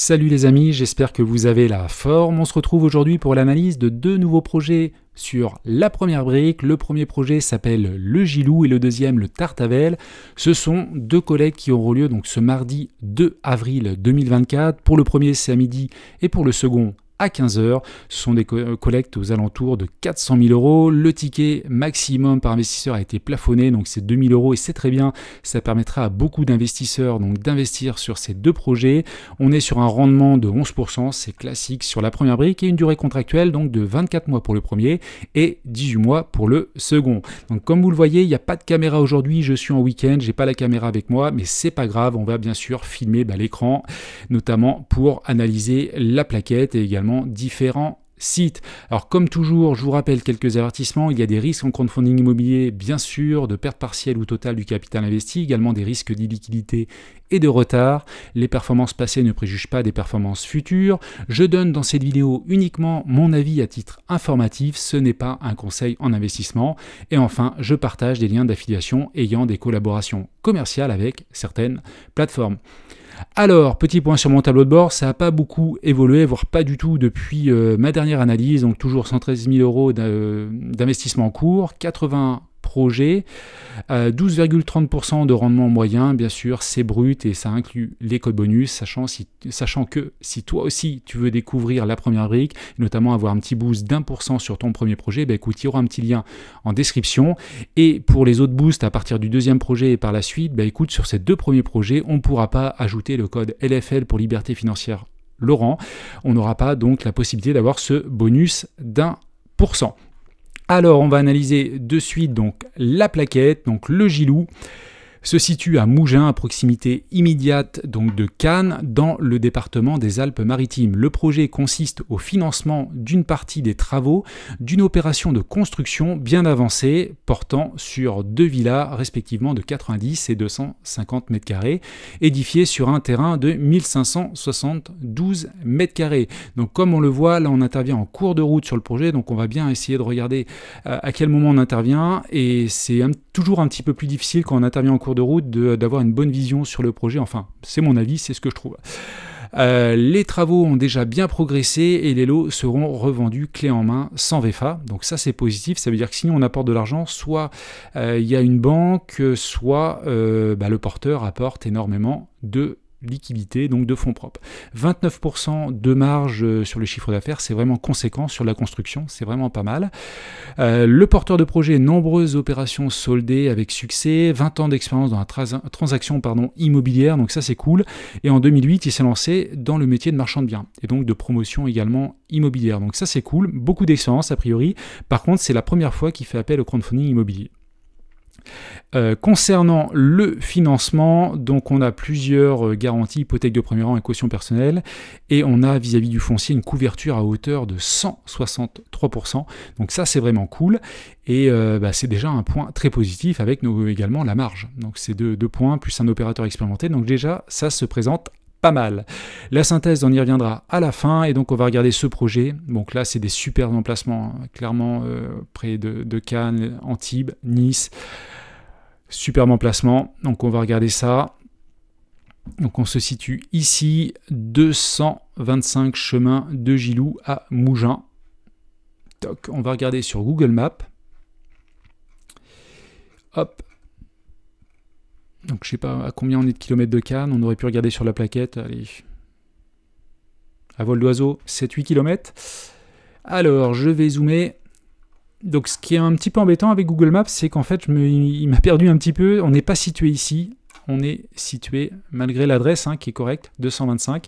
Salut les amis, j'espère que vous avez la forme. On se retrouve aujourd'hui pour l'analyse de deux nouveaux projets sur la première brique. Le premier projet s'appelle le Gilou et le deuxième le Tartavel. Ce sont deux collectes qui auront lieu donc ce mardi 2 avril 2024. Pour le premier c'est à midi et pour le second à 15h. Ce sont des euh, collectes aux alentours de 400 000 euros. Le ticket maximum par investisseur a été plafonné, donc c'est 2000 euros et c'est très bien. Ça permettra à beaucoup d'investisseurs d'investir sur ces deux projets. On est sur un rendement de 11%, c'est classique sur la première brique et une durée contractuelle donc de 24 mois pour le premier et 18 mois pour le second. Donc comme vous le voyez, il n'y a pas de caméra aujourd'hui, je suis en week-end, j'ai pas la caméra avec moi, mais c'est pas grave, on va bien sûr filmer bah, l'écran, notamment pour analyser la plaquette et également différents sites. Alors comme toujours, je vous rappelle quelques avertissements, il y a des risques en crowdfunding immobilier, bien sûr, de perte partielle ou totale du capital investi, également des risques d'illiquidité et de retard. Les performances passées ne préjugent pas des performances futures. Je donne dans cette vidéo uniquement mon avis à titre informatif, ce n'est pas un conseil en investissement. Et enfin, je partage des liens d'affiliation ayant des collaborations commerciales avec certaines plateformes. Alors, petit point sur mon tableau de bord, ça n'a pas beaucoup évolué, voire pas du tout depuis euh, ma dernière analyse, donc toujours 113 000 euros d'investissement en cours, 80 projet. 12,30% euh, de rendement moyen, bien sûr, c'est brut et ça inclut les codes bonus, sachant, sachant que si toi aussi tu veux découvrir la première brique, notamment avoir un petit boost d'un pour cent sur ton premier projet, ben écoute, il y aura un petit lien en description. Et pour les autres boosts à partir du deuxième projet et par la suite, ben écoute, sur ces deux premiers projets, on ne pourra pas ajouter le code LFL pour liberté financière Laurent. On n'aura pas donc la possibilité d'avoir ce bonus d'un pour cent. Alors, on va analyser de suite donc la plaquette, donc le gilou se situe à Mougins, à proximité immédiate donc de Cannes, dans le département des Alpes-Maritimes. Le projet consiste au financement d'une partie des travaux d'une opération de construction bien avancée portant sur deux villas respectivement de 90 et 250 mètres carrés, édifiées sur un terrain de 1572 mètres carrés. Donc comme on le voit, là on intervient en cours de route sur le projet, donc on va bien essayer de regarder euh, à quel moment on intervient et c'est toujours un petit peu plus difficile quand on intervient en cours de route d'avoir une bonne vision sur le projet. Enfin, c'est mon avis, c'est ce que je trouve. Euh, les travaux ont déjà bien progressé et les lots seront revendus clé en main sans VFA. Donc ça c'est positif, ça veut dire que sinon on apporte de l'argent, soit euh, il y a une banque, soit euh, bah, le porteur apporte énormément de liquidité, donc de fonds propres. 29% de marge euh, sur le chiffre d'affaires, c'est vraiment conséquent sur la construction, c'est vraiment pas mal. Euh, le porteur de projet, nombreuses opérations soldées avec succès, 20 ans d'expérience dans la transaction pardon, immobilière, donc ça c'est cool. Et en 2008, il s'est lancé dans le métier de marchand de biens et donc de promotion également immobilière. Donc ça c'est cool, beaucoup d'expérience a priori. Par contre, c'est la première fois qu'il fait appel au crowdfunding immobilier. Euh, concernant le financement, donc on a plusieurs euh, garanties, hypothèque de premier rang et caution personnelle, et on a vis-à-vis du foncier une couverture à hauteur de 163%. Donc ça c'est vraiment cool, et euh, bah, c'est déjà un point très positif avec également la marge. Donc c'est deux, points plus un opérateur expérimenté, donc déjà ça se présente pas mal. La synthèse, on y reviendra à la fin, et donc on va regarder ce projet. Donc là, c'est des super emplacements, hein. clairement près de, Cannes, Antibes, Nice. Superbe emplacement. Donc on va regarder ça. Donc on se situe ici, 225 chemin de Gilou à Mougins. Toc, on va regarder sur Google Maps. Hop. Donc je sais pas à combien on est de kilomètres de Cannes. On aurait pu regarder sur la plaquette. Allez. À vol d'oiseau, 7-8 km. Alors je vais zoomer donc ce qui est un petit peu embêtant avec Google Maps, c'est qu'en fait, il m'a perdu un petit peu. On n'est pas situé ici. On est situé, malgré l'adresse hein, qui est correcte, 225,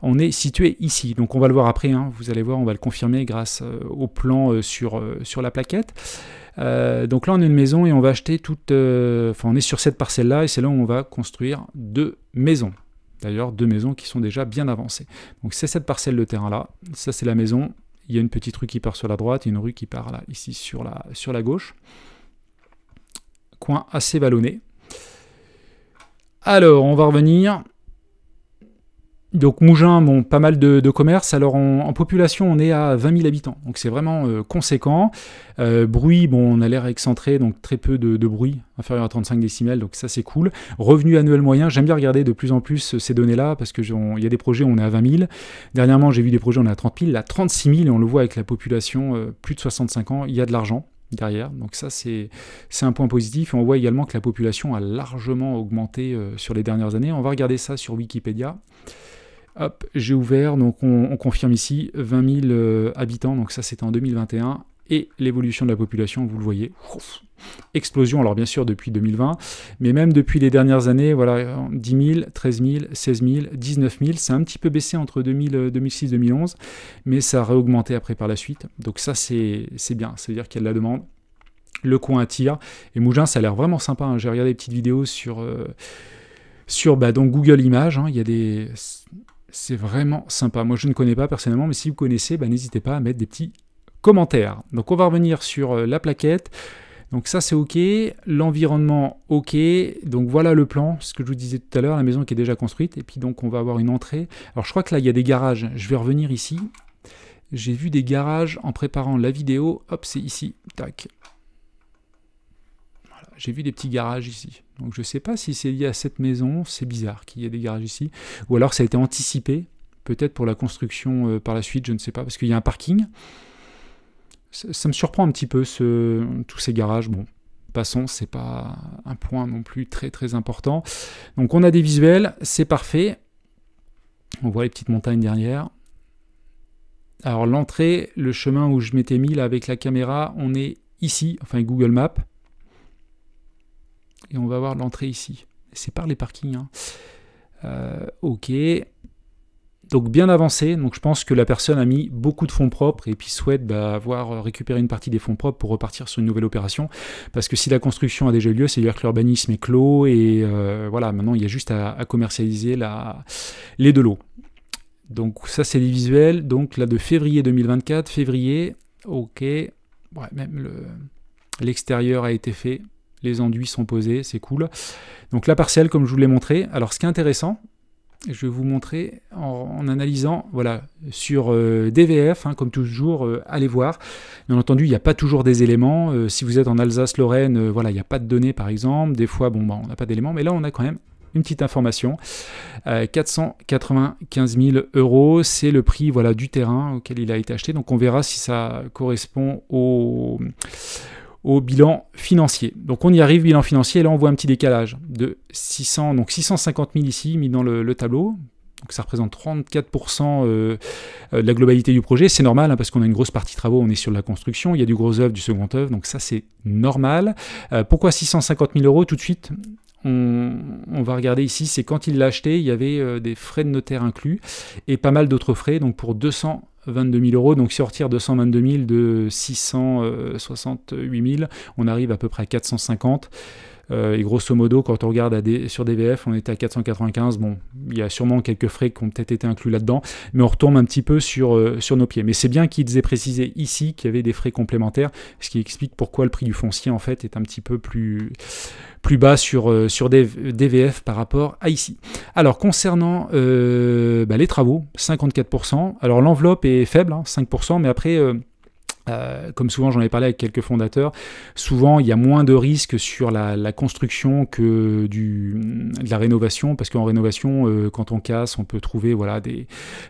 on est situé ici. Donc on va le voir après, hein. vous allez voir, on va le confirmer grâce euh, au plan euh, sur, euh, sur la plaquette. donc là on a une maison et on va acheter toute... Enfin on est sur cette parcelle-là et c'est là où on va construire deux maisons. D'ailleurs deux maisons qui sont déjà bien avancées. Donc c'est cette parcelle de terrain-là, ça c'est la maison, il y a une petite rue qui part sur la droite et une rue qui part là, ici sur la, sur la gauche. Coin assez vallonné. Alors, on va revenir. Donc Mougins, bon, pas mal de, commerces. Alors en, population, on est à 20 000 habitants. Donc c'est vraiment euh, conséquent. Euh, bruit, bon, on a l'air excentré, donc très peu de, bruit, inférieur à 35 décimètres. Donc ça c'est cool. Revenu annuel moyen, j'aime bien regarder de plus en plus ces données-là parce que il y a des projets on est à 20 000. Dernièrement, j'ai vu des projets on est à 30 000, à 36 000 et on le voit avec la population euh, plus de 65 ans. Il y a de l'argent derrière. Donc ça, c'est un point positif. on voit également que la population a largement augmenté sur les dernières années. On va regarder ça sur Wikipédia. Hop, j'ai ouvert, donc on, confirme ici 20 000 euh, habitants, donc ça c'était en 2021. Et l'évolution de la population, vous le voyez, explosion, alors bien sûr depuis 2020, mais même depuis les dernières années, voilà, 10 000, 13 000, 16 000, 19 000, c'est un petit peu baissé entre 2006 2011, mais ça a réaugmenté après par la suite. Donc ça c'est bien, ça veut dire qu'il y a de la demande le coin attire. Et Mougins, ça a l'air vraiment sympa. Hein. J'ai regardé des petites vidéos sur, euh, sur bah, donc Google Images. Hein. Il y a des, c'est vraiment sympa. Moi, je ne connais pas personnellement, mais si vous connaissez, bah, n'hésitez pas à mettre des petits commentaires. Donc, on va revenir sur euh, la plaquette. Donc ça c'est ok, l'environnement ok, donc voilà le plan, ce que je vous disais tout à l'heure, la maison qui est déjà construite, et puis donc on va avoir une entrée. Alors je crois que là il y a des garages, je vais revenir ici. J'ai vu des garages en préparant la vidéo, hop c'est ici, tac j'ai vu des petits garages ici. Donc je ne sais pas si c'est lié à cette maison, c'est bizarre qu'il y ait des garages ici. Ou alors ça a été anticipé, peut-être pour la construction euh, par la suite, je ne sais pas, parce qu'il y a un parking. Ça, me surprend un petit peu, tous ces garages. Bon, passons, c'est pas un point non plus très très important. Donc on a des visuels, c'est parfait. On voit les petites montagnes derrière. Alors l'entrée, le chemin où je m'étais mis là avec la caméra, on est ici, enfin Google Maps et on va voir l'entrée ici. C'est par les parkings. Hein. Euh, ok. Donc bien avancé, donc je pense que la personne a mis beaucoup de fonds propres et puis souhaite bah, avoir récupéré une partie des fonds propres pour repartir sur une nouvelle opération. Parce que si la construction a déjà eu lieu, c'est-à-dire que l'urbanisme est clos et euh, voilà, maintenant il y a juste à, commercialiser la, les de l'eau. Donc ça c'est les visuels, donc là de février 2024, février, ok, ouais, même l'extérieur a été fait, les enduits sont posés, c'est cool. Donc la parcelle, comme je vous l'ai montré. Alors ce qui est intéressant, je vais vous montrer en, analysant, voilà, sur euh, DVF, hein, comme toujours, euh, allez voir. Bien entendu, il n'y a pas toujours des éléments. Euh, si vous êtes en Alsace-Lorraine, voilà, il n'y a pas de données, par exemple. Des fois, bon, bah, on n'a pas d'éléments, mais là, on a quand même une petite information. 495 000 euros, c'est le prix voilà, du terrain auquel il a été acheté. Donc on verra si ça correspond au au bilan financier. Donc on y arrive, bilan financier, et là on voit un petit décalage de 600, donc 650 000 ici mis dans le, tableau. Donc ça représente 34% euh, de la globalité du projet. C'est normal hein, parce qu'on a une grosse partie travaux, on est sur la construction, il y a du gros œuvre, du second œuvre, donc ça c'est normal. Euh, pourquoi 650 000 euros? Tout de suite on, va regarder ici, c'est quand il l'a acheté, il y avait euh, des frais de notaire inclus et pas mal d'autres frais. Donc pour 200 22 000 euros. Donc sortir 222 000 de 668 000, on arrive à peu près à 450. Euh, et grosso modo, quand on regarde sur DVF, on était à 495. Bon, il y a sûrement quelques frais qui ont peut-être été inclus là-dedans, mais on retombe un petit peu sur, euh, sur nos pieds. Mais c'est bien qu'ils aient précisé ici qu'il y avait des frais complémentaires, ce qui explique pourquoi le prix du foncier en fait est un petit peu plus, bas sur, euh, DVF par rapport à ici. Alors concernant bah, les travaux, 54%. Alors l'enveloppe est faible, 5%, hein, mais après comme souvent j'en ai parlé avec quelques fondateurs, souvent il y a moins de risques sur la, construction que de la rénovation, parce qu'en rénovation, euh, quand on casse, on peut trouver voilà, des,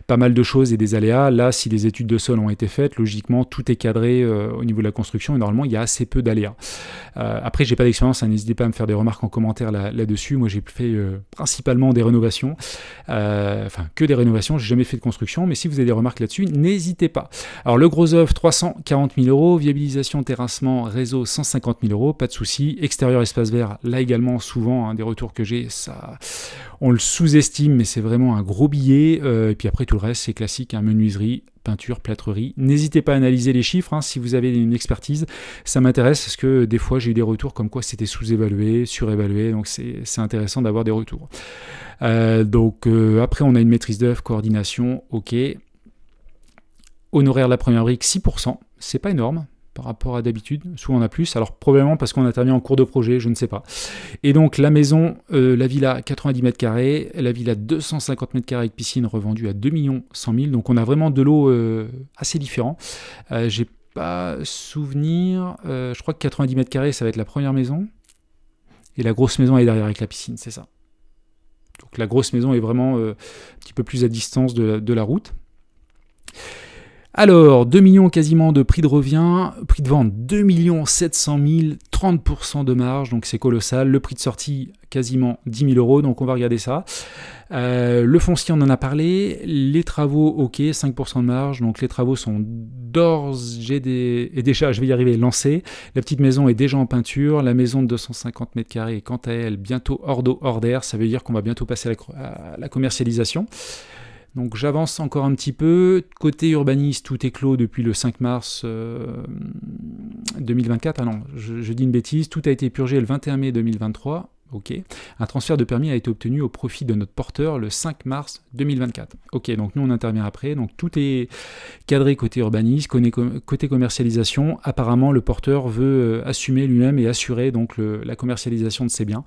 pas mal de choses et des aléas. Là, si les études de sol ont été faites, logiquement, tout est cadré euh, au niveau de la construction et normalement, il y a assez peu d'aléas. après, j'ai pas d'expérience, hein, n'hésitez pas à me faire des remarques en commentaire là-dessus. Moi, j'ai fait principalement des rénovations, enfin que des rénovations, j'ai jamais fait de construction, mais si vous avez des remarques là-dessus, n'hésitez pas. Alors, le gros œuvre 300 40 000 euros. Viabilisation, terrassement, réseau, 150 000 euros. Pas de souci. Extérieur, espace vert, là également, souvent, hein, des retours que j'ai, ça, on le sous-estime, mais c'est vraiment un gros billet. Euh, et puis après, tout le reste, c'est classique, hein, menuiserie, peinture, plâtrerie. N'hésitez pas à analyser les chiffres hein, si vous avez une expertise. Ça m'intéresse parce que des fois, j'ai eu des retours comme quoi c'était sous-évalué, surévalué. Donc, c'est intéressant d'avoir des retours. Euh, donc, euh, après, on a une maîtrise d'œuvre, coordination, ok. Honoraire de la première brique, 6% c'est pas énorme par rapport à d'habitude. Souvent on a plus. Alors probablement parce qu'on a terminé en cours de projet, je ne sais pas. Et donc la maison, euh, la villa 90 mètres carrés, la villa 250 mètres carrés avec piscine revendue à 2 100 000. Donc on a vraiment de l'eau euh, assez différent. J'ai pas souvenir. je crois que 90 mètres carrés, ça va être la première maison. Et la grosse maison est derrière avec la piscine, c'est ça. Donc la grosse maison est vraiment un petit peu plus à distance de la route. Alors, 2 millions quasiment de prix de revient, prix de vente 2 700 000, 30% de marge, donc c'est colossal. Le prix de sortie quasiment 10 000 euros, donc on va regarder ça. Euh, le foncier, on en a parlé. Les travaux, ok, 5% de marge, donc les travaux sont d'ores et déjà, je vais y arriver, lancés. La petite maison est déjà en peinture. La maison de 250 mètres carrés est quant à elle bientôt hors d'eau, hors d'air. Ça veut dire qu'on va bientôt passer à la commercialisation. Donc j'avance encore un petit peu. Côté urbaniste, tout est clos depuis le 5 mars 2024. Euh, ah non, je, dis une bêtise. Tout a été purgé le 21 mai 2023. Ok. Un transfert de permis a été obtenu au profit de notre porteur le 5 mars 2024. Ok, donc nous on intervient après. Donc tout est cadré côté urbanisme, côté commercialisation. Apparemment, le porteur veut euh, assumer lui-même et assurer donc la commercialisation de ses biens.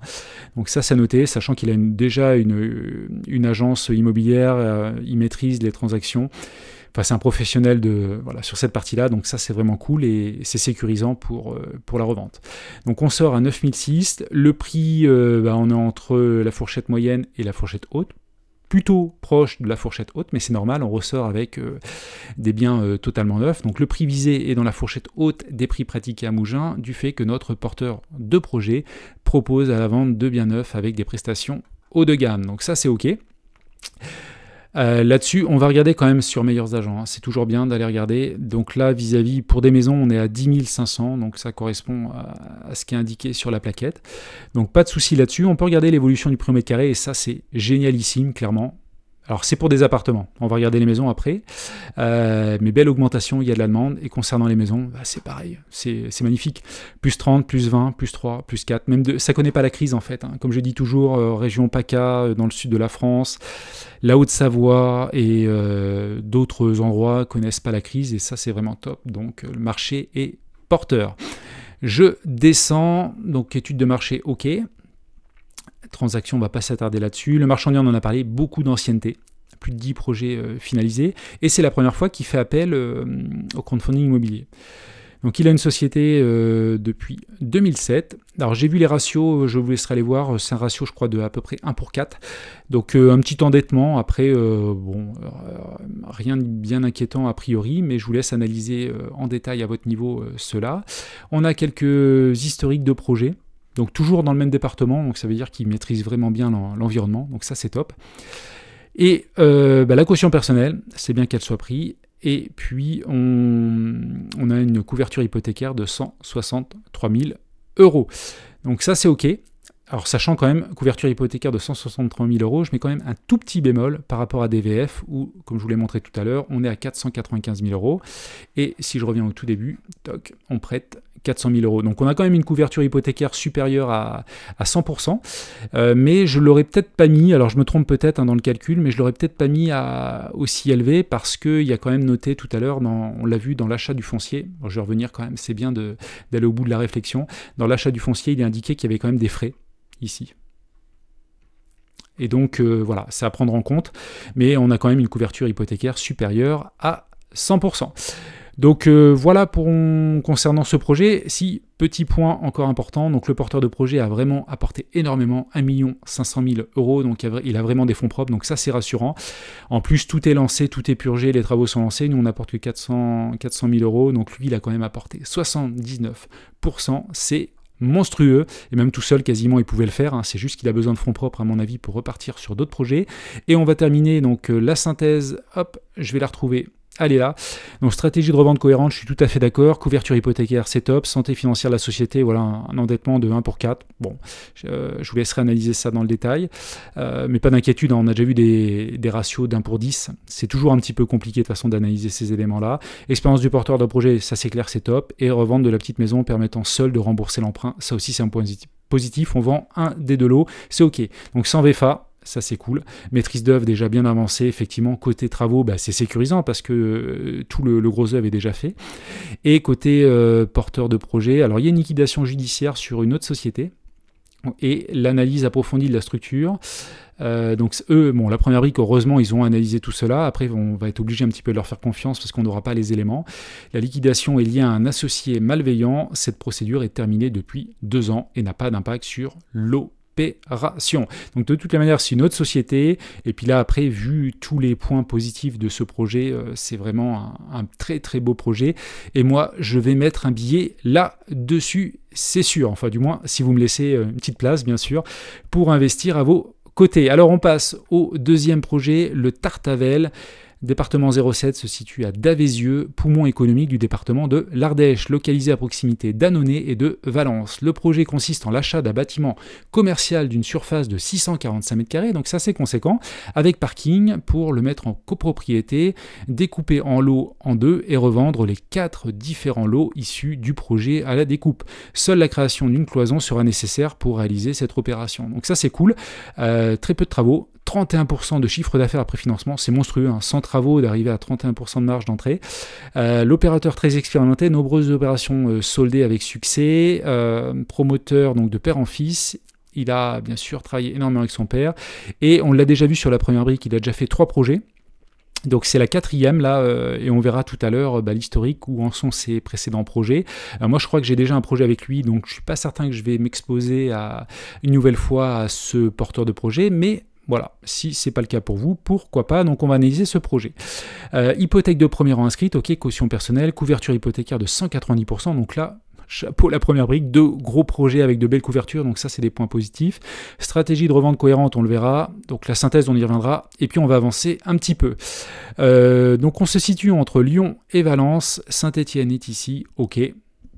Donc ça, c'est noté, sachant qu'il a déjà une, une, agence immobilière, euh, il maîtrise les transactions c'est un professionnel de, voilà, sur cette partie-là, donc ça c'est vraiment cool et c'est sécurisant pour, euh, pour la revente. Donc on sort à 9006, le prix, euh, bah, on est entre la fourchette moyenne et la fourchette haute, plutôt proche de la fourchette haute, mais c'est normal, on ressort avec euh, des biens totalement neufs. Donc le prix visé est dans la fourchette haute des prix pratiqués à Mougins, du fait que notre porteur de projet propose à la vente de biens neufs avec des prestations haut de gamme. Donc ça c'est OK. Euh, là-dessus, on va regarder quand même sur meilleurs agents. Hein. C'est toujours bien d'aller regarder. Donc là, vis-à-vis, pour des maisons, on est à 10 500. Donc ça correspond à, ce qui est indiqué sur la plaquette. Donc pas de souci là-dessus. On peut regarder l'évolution du prix au mètre carré. Et ça, c'est génialissime, clairement. Alors c'est pour des appartements, on va regarder les maisons après, euh, mais belle augmentation, il y a de la demande, et concernant les maisons, bah, c'est pareil, c'est magnifique. Plus 30, plus 20, plus 3, plus 4, même de, ça connaît pas la crise en fait, hein. comme je dis toujours, euh, région PACA, euh, dans le sud de la France, la Haute-Savoie et d'autres endroits connaissent pas la crise, et ça c'est vraiment top, donc le marché est porteur. Je descends, donc étude de marché, ok, transaction, on va pas s'attarder là-dessus. Le marchand on en a parlé, beaucoup d'ancienneté, plus de 10 projets euh, finalisés, et c'est la première fois qu'il fait appel euh, au crowdfunding immobilier. Donc il a une société euh, depuis 2007. Alors j'ai vu les ratios, je vous laisserai les voir, c'est un ratio je crois de à peu près 1 pour 4. Donc un petit endettement, après bon, rien de bien inquiétant a priori, mais je vous laisse analyser en détail à votre niveau cela. On a quelques historiques de projets. Donc toujours dans le même département, donc ça veut dire qu'il maîtrise vraiment bien l'environnement, donc ça c'est top. Et euh, bah, la caution personnelle, c'est bien qu'elle soit prise. Et puis on, on, a une couverture hypothécaire de 163 000 euros. Donc ça c'est OK. Alors sachant quand même, couverture hypothécaire de 163 000 euros, je mets quand même un tout petit bémol par rapport à DVF, où, comme je vous l'ai montré tout à l'heure, on est à 495 000 euros. Et si je reviens au tout début, toc, on prête 400 000 euros. Donc on a quand même une couverture hypothécaire supérieure à, 100%, euh, mais je l'aurais peut-être pas mis, alors je me trompe peut-être hein, dans le calcul, mais je l'aurais peut-être pas mis à aussi élevé parce qu'il y a quand même noté tout à l'heure, on l'a vu dans l'achat du foncier, je vais revenir quand même, c'est bien d'aller au bout de la réflexion, dans l'achat du foncier, il est indiqué qu'il y avait quand même des frais ici. Et donc euh, voilà, c'est à prendre en compte, mais on a quand même une couverture hypothécaire supérieure à 100%. Donc euh, voilà pour concernant ce projet. Si petit point encore important, donc le porteur de projet a vraiment apporté énormément, 1 500 000 euros, donc il a vraiment des fonds propres, donc ça c'est rassurant. En plus tout est lancé, tout est purgé, les travaux sont lancés, nous on apporte que 400, 400 000 euros, donc lui il a quand même apporté 79%, c'est monstrueux, et même tout seul quasiment il pouvait le faire, hein. c'est juste qu'il a besoin de fonds propres à mon avis pour repartir sur d'autres projets. Et on va terminer donc euh, la synthèse, hop, je vais la retrouver elle est là. Donc stratégie de revente cohérente, je suis tout à fait d'accord. Couverture hypothécaire, c'est top. Santé financière de la société, voilà un endettement de 1 pour 4. Bon, je, vous laisserai analyser ça dans le détail. Euh, mais pas d'inquiétude, hein. on a déjà vu des, ratios d'un pour 10. C'est toujours un petit peu compliqué de façon d'analyser ces éléments-là. Expérience du porteur d'un projet, ça c'est clair, c'est top. Et revente de la petite maison permettant seul de rembourser l'emprunt, ça aussi c'est un point positif. On vend un des deux lots, c'est ok. Donc sans VFA, ça c'est cool. Maîtrise d'œuvre déjà bien avancée, effectivement. Côté travaux, bah, c'est sécurisant parce que euh, tout le, gros œuvre est déjà fait. Et côté euh, porteur de projet, alors il y a une liquidation judiciaire sur une autre société et l'analyse approfondie de la structure. Euh, donc eux, bon, la première brique, heureusement, ils ont analysé tout cela. Après, on va être obligé un petit peu de leur faire confiance parce qu'on n'aura pas les éléments. La liquidation est liée à un associé malveillant. Cette procédure est terminée depuis deux ans et n'a pas d'impact sur l'eau Donc de toute la manière, c'est une autre société. Et puis là, après, vu tous les points positifs de ce projet, euh, c'est vraiment un, très très beau projet. Et moi, je vais mettre un billet là-dessus, c'est sûr. Enfin, du moins, si vous me laissez euh, une petite place, bien sûr, pour investir à vos côtés. Alors on passe au deuxième projet, le Tartavel. Département 07 se situe à Davézieux, poumon économique du département de l'Ardèche, localisé à proximité d'Annonay et de Valence. Le projet consiste en l'achat d'un bâtiment commercial d'une surface de 645 m2, donc c'est assez conséquent, avec parking pour le mettre en copropriété, découper en lots en deux et revendre les quatre différents lots issus du projet à la découpe. Seule la création d'une cloison sera nécessaire pour réaliser cette opération. Donc ça c'est cool, euh, très peu de travaux, 31% de chiffre d'affaires après financement, c'est monstrueux, hein. sans travaux d'arriver à 31% de marge d'entrée. Euh, l'opérateur très expérimenté, nombreuses opérations euh, soldées avec succès, euh, promoteur donc de père en fils. Il a bien sûr travaillé énormément avec son père et on l'a déjà vu sur la première brique, il a déjà fait trois projets. Donc c'est la quatrième là, et on verra tout à l'heure bah, l'historique où en sont ses précédents projets. moi je crois que j'ai déjà un projet avec lui, donc je suis pas certain que je vais m'exposer à une nouvelle fois à ce porteur de projet, mais voilà, si ce n'est pas le cas pour vous, pourquoi pas Donc on va analyser ce projet. Euh, hypothèque de premier rang inscrite, ok, caution personnelle, couverture hypothécaire de 190%, donc là, chapeau la première brique, deux gros projets avec de belles couvertures, donc ça c'est des points positifs. Stratégie de revente cohérente, on le verra, donc la synthèse on y reviendra, et puis on va avancer un petit peu. Euh, donc on se situe entre Lyon et Valence, Saint-Étienne est ici, ok,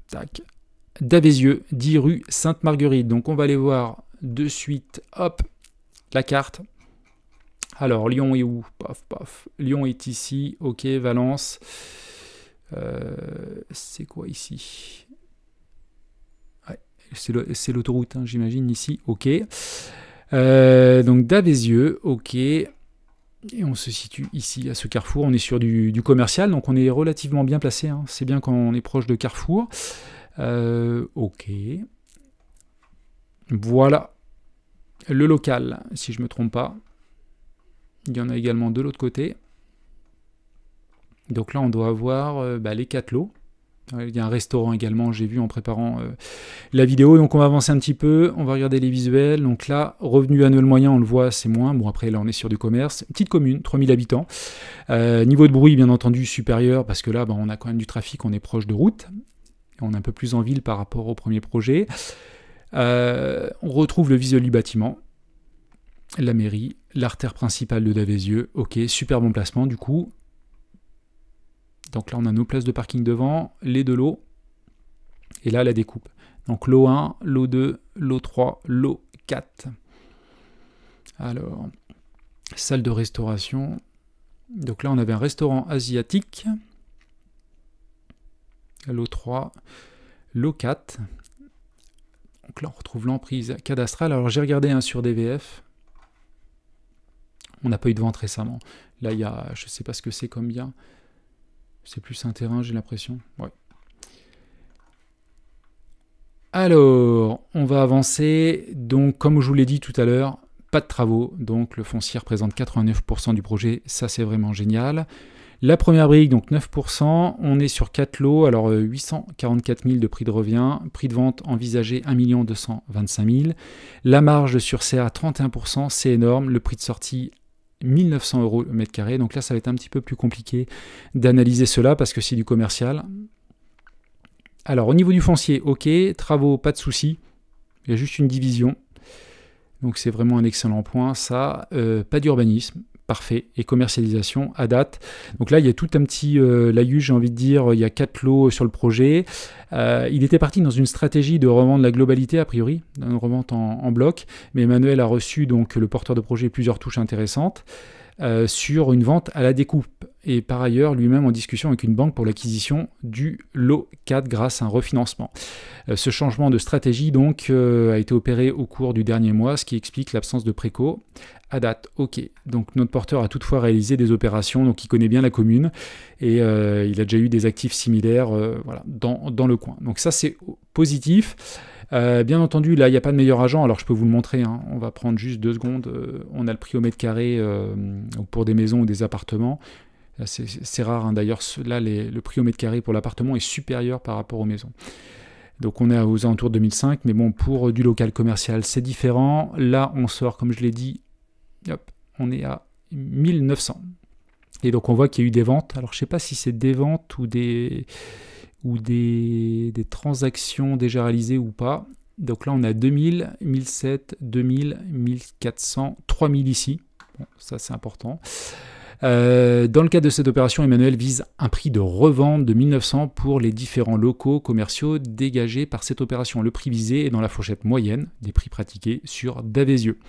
tac. Davézieux, 10 rue Sainte-Marguerite, donc on va aller voir de suite, hop, la carte. Alors, Lyon est où? Paf, paf. Lyon est ici. Ok, Valence. Euh, c'est quoi ici? C'est l'autoroute, hein, j'imagine, ici. Ok. Euh, donc, Davézieux. Ok. Et on se situe ici, à ce carrefour. On est sur du, commercial, donc on est relativement bien placé. Hein. C'est bien quand on est proche de carrefour. Euh, ok. Voilà le local, si je ne me trompe pas. Il y en a également de l'autre côté. Donc là, on doit avoir euh, bah, les quatre lots. Il y a un restaurant également, j'ai vu en préparant euh, la vidéo. Donc on va avancer un petit peu, on va regarder les visuels. Donc là, revenu annuel moyen, on le voit, c'est moins. Bon, après là, on est sur du commerce. Petite commune, 3000 habitants. Euh, niveau de bruit, bien entendu, supérieur, parce que là, bah, on a quand même du trafic, on est proche de route. On est un peu plus en ville par rapport au premier projet. Euh, on retrouve le visuel du bâtiment, la mairie, l'artère principale de Davézieux. Ok, super bon placement du coup. Donc là, on a nos places de parking devant, les deux lots, et là, la découpe. Donc lot 1, lot 2, lot 3, lot 4. Alors, salle de restauration. Donc là, on avait un restaurant asiatique. Lot 3, lot 4. Donc là, on retrouve l'emprise cadastrale. Alors j'ai regardé un sur DVF. On n'a pas eu de vente récemment. Là, il y a, je ne sais pas ce que c'est comme bien. C'est plus un terrain, j'ai l'impression. Ouais. Alors, on va avancer. Donc, comme je vous l'ai dit tout à l'heure, pas de travaux. Donc, le foncier représente 89% du projet. Ça, c'est vraiment génial. La première brique, donc 9%, on est sur 4 lots, alors 844 euh, 000 de prix de revient, prix de vente envisagé 1 225 000. La marge sur CA 31%, c'est énorme, le prix de sortie 1900 euros le mètre carré, donc là ça va être un petit peu plus compliqué d'analyser cela parce que c'est du commercial. Alors au niveau du foncier, ok, travaux, pas de souci, il y a juste une division, donc c'est vraiment un excellent point, ça, euh, pas d'urbanisme, parfait. Et commercialisation à date. Donc là, il y a tout un petit euh, j'ai envie de dire. Il y a quatre lots sur le projet. Euh, il était parti dans une stratégie de revendre la globalité, a priori, une revente en, bloc. Mais Emmanuel a reçu, donc, le porteur de projet, plusieurs touches intéressantes. Euh, sur une vente à la découpe. et par ailleurs lui-même en discussion avec une banque pour l'acquisition du lot 4 grâce à un refinancement. Euh, ce changement de stratégie donc euh, a été opéré au cours du dernier mois, ce qui explique l'absence de préco. À date, ok. Donc notre porteur a toutefois réalisé des opérations, donc il connaît bien la commune et il a déjà eu des actifs similaires dans, dans, le coin. Donc ça c'est positif. Bien entendu, là, il n'y a pas de meilleur agent, alors je peux vous le montrer, hein. on va prendre juste deux secondes. on a le prix au mètre carré pour des maisons ou des appartements. C'est rare, hein. d'ailleurs, là, le prix au mètre carré pour l'appartement est supérieur par rapport aux maisons. Donc on est aux alentours de 2005, mais bon, pour du local commercial, c'est différent. Là, on sort, comme je l'ai dit, hop, on est à 1900. Et donc on voit qu'il y a eu des ventes. Alors je ne sais pas si c'est des ventes ou des, ou des, transactions déjà réalisées ou pas. Donc là, on a 2000, 1007, 2000, 1400, 3000 ici. Bon, ça c'est important. Euh, dans le cadre de cette opération, Emmanuel vise un prix de revente de 1900 pour les différents locaux commerciaux dégagés par cette opération. Le prix visé est dans la fourchette moyenne des prix pratiqués sur Davézieux.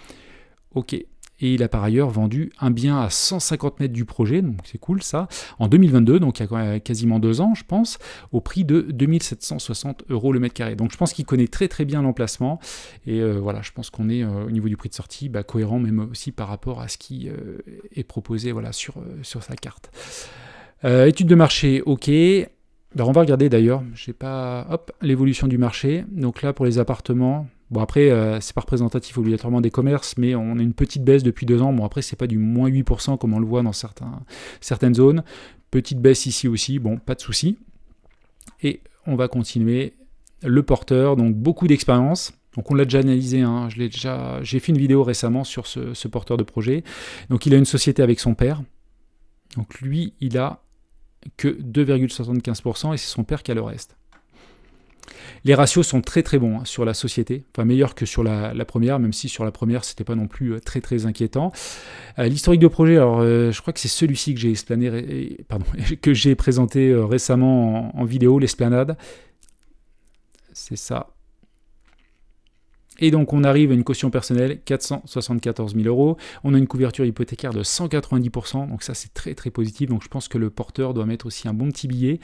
Ok, et il a par ailleurs vendu un bien à 150 mètres du projet, donc c'est cool ça, en 2022, donc il y a quasiment deux ans, je pense, au prix de 2760 euros le mètre carré. Donc je pense qu'il connaît très très bien l'emplacement, et euh, voilà, je pense qu'on est euh, au niveau du prix de sortie bah, cohérent, même aussi par rapport à ce qui euh, est proposé voilà, sur, sur sa carte. étude de marché, ok. Alors on va regarder d'ailleurs, j'ai pas, hop, l'évolution du marché. Donc là pour les appartements, Bon, après, euh, c'est pas représentatif obligatoirement des commerces, mais on a une petite baisse depuis deux ans. Bon, après, c'est pas du moins 8% comme on le voit dans certaines zones. Petite baisse ici aussi, bon, pas de souci. Et on va continuer. Le porteur, donc beaucoup d'expérience. Donc on l'a déjà analysé, hein. je déjà, j'ai fait une vidéo récemment sur ce, ce, porteur de projet. Donc il a une société avec son père. Donc lui, il a que 2,75% et c'est son père qui a le reste. Les ratios sont très très bons hein, sur la société, enfin meilleurs que sur la, première, même si sur la première c'était pas non plus euh, très très inquiétant. Euh, l'historique de projet, alors euh, je crois que c'est celui-ci que j'ai pardon, que j'ai présenté récemment en, vidéo, l'esplanade. C'est ça. Et donc on arrive à une caution personnelle 474 000 euros. On a une couverture hypothécaire de 190%, donc ça c'est très très positif. Donc je pense que le porteur doit mettre aussi un bon petit billet.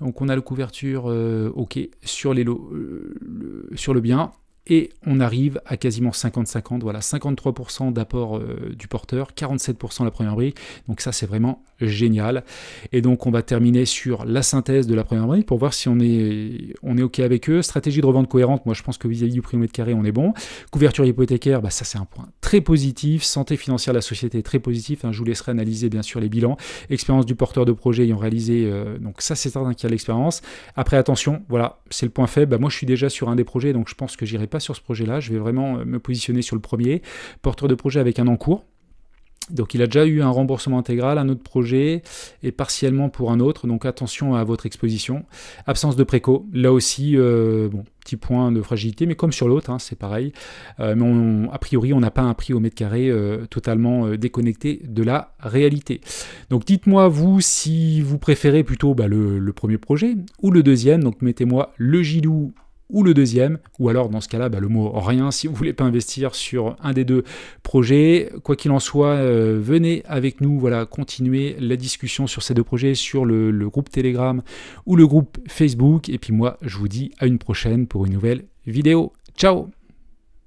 Donc on a la couverture euh, OK sur, les euh, le, sur le bien et on arrive à quasiment 50-50, voilà, 53% d'apport euh, du porteur, 47% la première brique, donc ça c'est vraiment génial. Et donc on va terminer sur la synthèse de la première brique pour voir si on est, on est OK avec eux. Stratégie de revente cohérente, moi je pense que vis-à-vis du prix au mètre carré on est bon. Couverture hypothécaire, bah, ça c'est un point très positif. Santé financière de la société très positif, hein. je vous laisserai analyser bien sûr les bilans. Expérience du porteur de projet ayant réalisé, euh, donc ça c'est certain qu'il y a l'expérience. Après attention, voilà, c'est le point faible, bah, moi je suis déjà sur un des projets, donc je pense que j'irai sur ce projet-là. Je vais vraiment euh, me positionner sur le premier. Porteur de projet avec un encours. Donc il a déjà eu un remboursement intégral, un autre projet, et partiellement pour un autre, donc attention à votre exposition. Absence de préco, là aussi, euh, bon, petit point de fragilité, mais comme sur l'autre, hein, c'est pareil. Euh, mais a priori, on n'a pas un prix au mètre carré totalement déconnecté de la réalité. Donc dites-moi, vous, si vous préférez plutôt bah, le, le, premier projet ou le deuxième, donc mettez-moi le Gilou ou le deuxième, ou alors dans ce cas-là, bah, le mot rien si vous voulez pas investir sur un des deux projets. Quoi qu'il en soit, euh, venez avec nous, voilà, continuer la discussion sur ces deux projets sur le groupe Telegram ou le groupe Facebook. Et puis moi, je vous dis à une prochaine pour une nouvelle vidéo. Ciao